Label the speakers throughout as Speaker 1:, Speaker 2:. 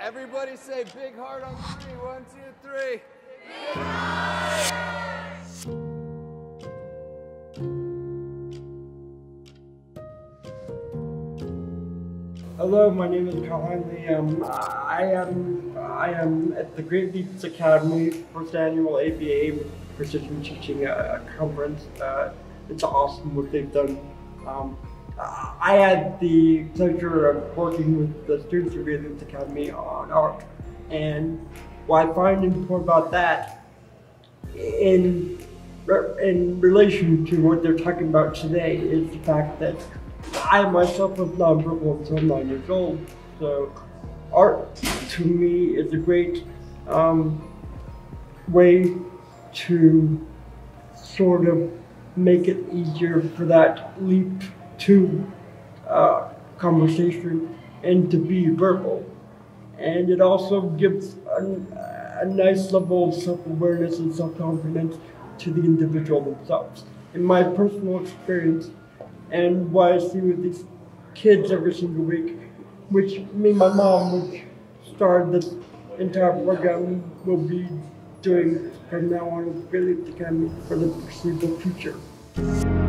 Speaker 1: Everybody say big heart on three. One, two, three.
Speaker 2: Hello, my name is Heinly. Um, I am I am at the Great Leaps Academy first annual ABA Precision Teaching uh, Conference. Uh, it's awesome what they've done. Um, I had the pleasure of working with the students of Great Leaps Academy on ARC, and what I find important about that in in relation to what they're talking about today is the fact that I myself was nonverbal until nine years old. So art to me is a great um, way to sort of make it easier for that leap to uh, conversation and to be verbal. And it also gives a, a nice level of self-awareness and self-confidence to the individual themselves. In my personal experience, and what I see with these kids every single week, which me and my mom, which started this entire program, will be doing from now on the Leaps Academy for the foreseeable future.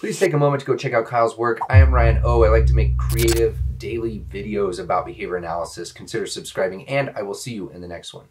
Speaker 3: Please take a moment to go check out Kyle's work. I am Ryan O. I like to make creative daily videos about behavior analysis. Consider subscribing, and I will see you in the next one.